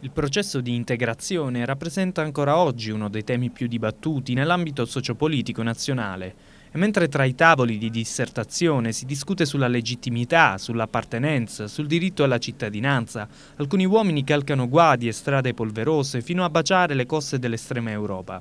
Il processo di integrazione rappresenta ancora oggi uno dei temi più dibattuti nell'ambito sociopolitico nazionale e mentre tra i tavoli di dissertazione si discute sulla legittimità, sull'appartenenza, sul diritto alla cittadinanza, alcuni uomini calcano guadi e strade polverose fino a baciare le coste dell'estrema Europa.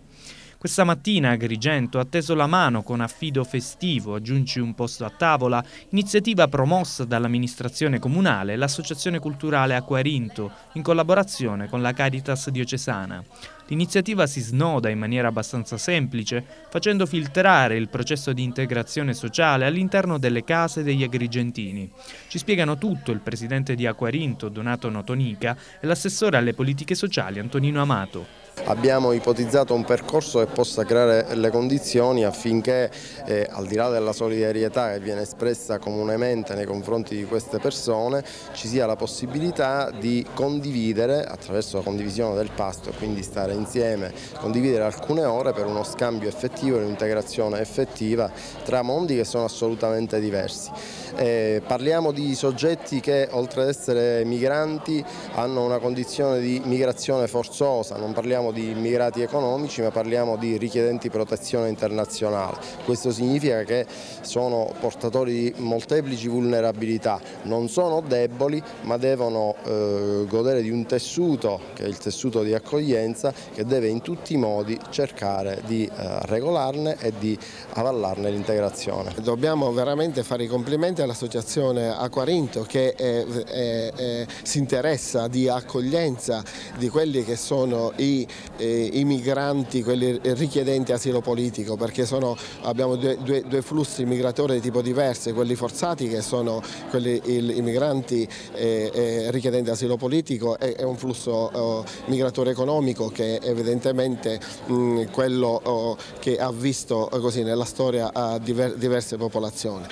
Questa mattina Agrigento ha teso la mano con affido festivo, aggiungi un posto a tavola, iniziativa promossa dall'amministrazione comunale e l'associazione culturale Acquarinto, in collaborazione con la Caritas diocesana. L'iniziativa si snoda in maniera abbastanza semplice, facendo filtrare il processo di integrazione sociale all'interno delle case degli agrigentini. Ci spiegano tutto il presidente di Acquarinto, Donato Notonica, e l'assessore alle politiche sociali, Antonino Amato. Abbiamo ipotizzato un percorso che possa creare le condizioni affinché, eh, al di là della solidarietà che viene espressa comunemente nei confronti di queste persone, ci sia la possibilità di condividere, attraverso la condivisione del pasto, quindi stare insieme, condividere alcune ore per uno scambio effettivo e un'integrazione effettiva tra mondi che sono assolutamente diversi. Eh, parliamo di soggetti che oltre ad essere migranti hanno una condizione di migrazione forzosa, non parliamo di immigrati economici ma parliamo di richiedenti protezione internazionale. Questo significa che sono portatori di molteplici vulnerabilità, non sono deboli ma devono eh, godere di un tessuto che è il tessuto di accoglienza che deve in tutti i modi cercare di eh, regolarne e di avallarne l'integrazione. Dobbiamo veramente fare i complimenti all'associazione Aquarinto che è, è, è, si interessa di accoglienza di quelli che sono i, eh, i migranti, quelli richiedenti asilo politico perché sono, abbiamo due, due, due, flussi migratori di tipo diversi, quelli forzati che sono quelli, il, i migranti eh, eh, richiedenti asilo politico e, un flusso oh, migratore economico che evidentemente mh, quello oh, che ha visto così nella storia diverse popolazioni.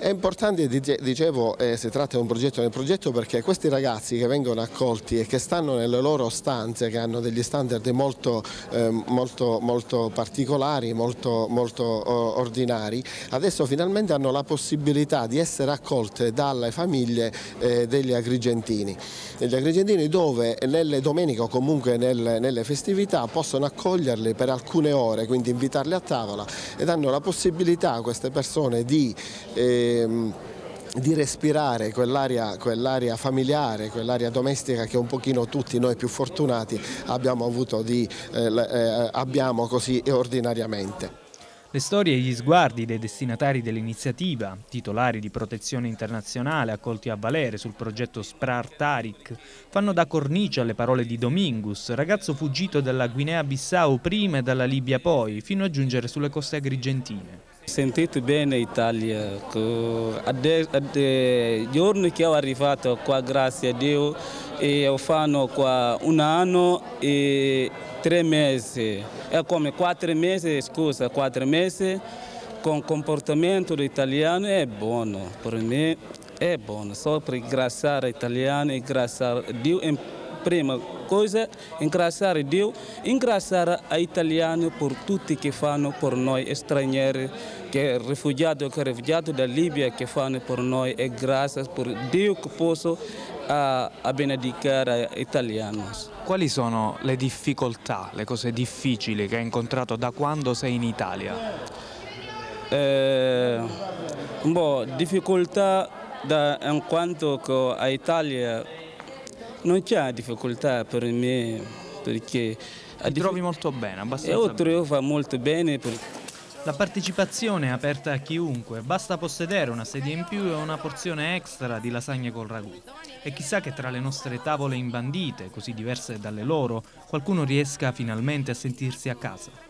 È importante, dicevo, eh, si tratta di un progetto nel progetto perché questi ragazzi che vengono accolti e che stanno nelle loro stanze, che hanno degli standard molto, eh, molto, molto particolari, molto, molto ordinari, adesso finalmente hanno la possibilità di essere accolte dalle famiglie eh, degli agrigentini. Degli agrigentini dove nelle domeniche o comunque nelle, nelle festività possono accoglierli per alcune ore, quindi invitarli a tavola ed hanno la possibilità queste persone di eh, Ehm, di respirare quell'aria quell familiare, quell'aria domestica che un pochino tutti noi più fortunati abbiamo avuto di, eh, eh, abbiamo così ordinariamente. Le storie e gli sguardi dei destinatari dell'iniziativa, titolari di protezione internazionale accolti a valere sul progetto Sprar Tarik, fanno da cornice alle parole di Domingus, ragazzo fuggito dalla Guinea-Bissau prima e dalla Libia poi, fino a giungere sulle coste agrigentine. Sentite bene Italia, il giorno che ho arrivato qua grazie a Dio e ho fatto qua un anno e tre mesi, è come quattro mesi, scusa, quattro mesi con comportamento italiano è buono, per me è buono, só per ringraziare italiani, ringraziare Dio prima cosa, ringraziare Dio, ringraziare gli italiani per tutti che fanno per noi stranieri, che rifugiati che rifugiati da Libia che fanno per noi e grazie per Dio che posso a, a benedicare gli italiani. Quali sono le difficoltà, le cose difficili che hai incontrato da quando sei in Italia? Eh, boh, difficoltà da, in quanto a Italia non c'è difficoltà per me perché... Ti trovi molto bene, abbastanza Io trovo molto bene. Per... La partecipazione è aperta a chiunque, basta possedere una sedia in più e una porzione extra di lasagne col ragù. E chissà che tra le nostre tavole imbandite, così diverse dalle loro, qualcuno riesca finalmente a sentirsi a casa.